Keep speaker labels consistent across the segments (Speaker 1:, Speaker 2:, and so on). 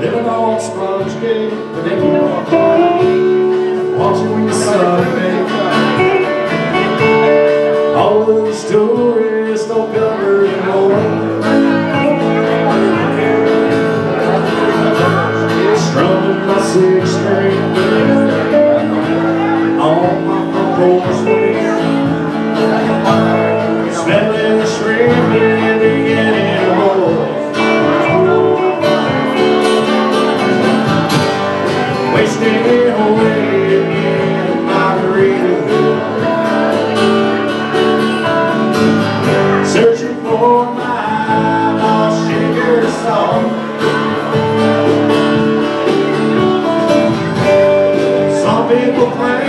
Speaker 1: living on sponge cake, but they keep on crying, watching the sun make All the stories don't cover no one. Strumming my six string. wasting away in Searching for my lost sugar song. Some people claim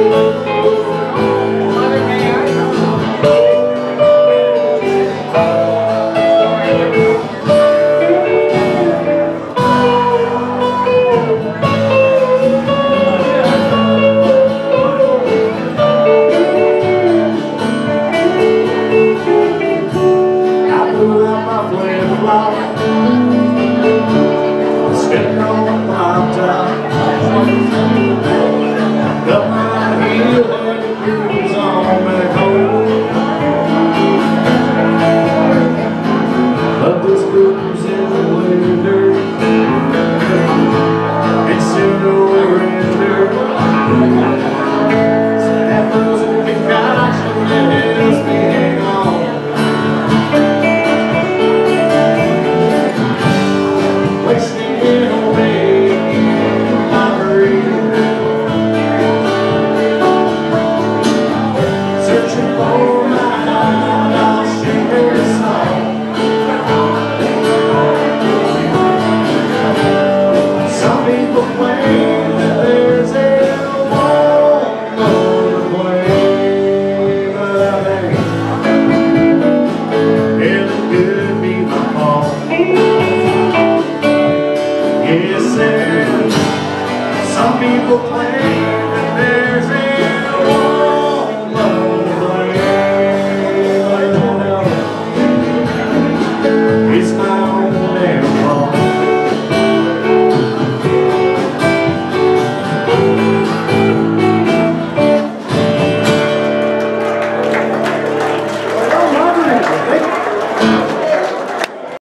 Speaker 1: you. moment. proclaim that there's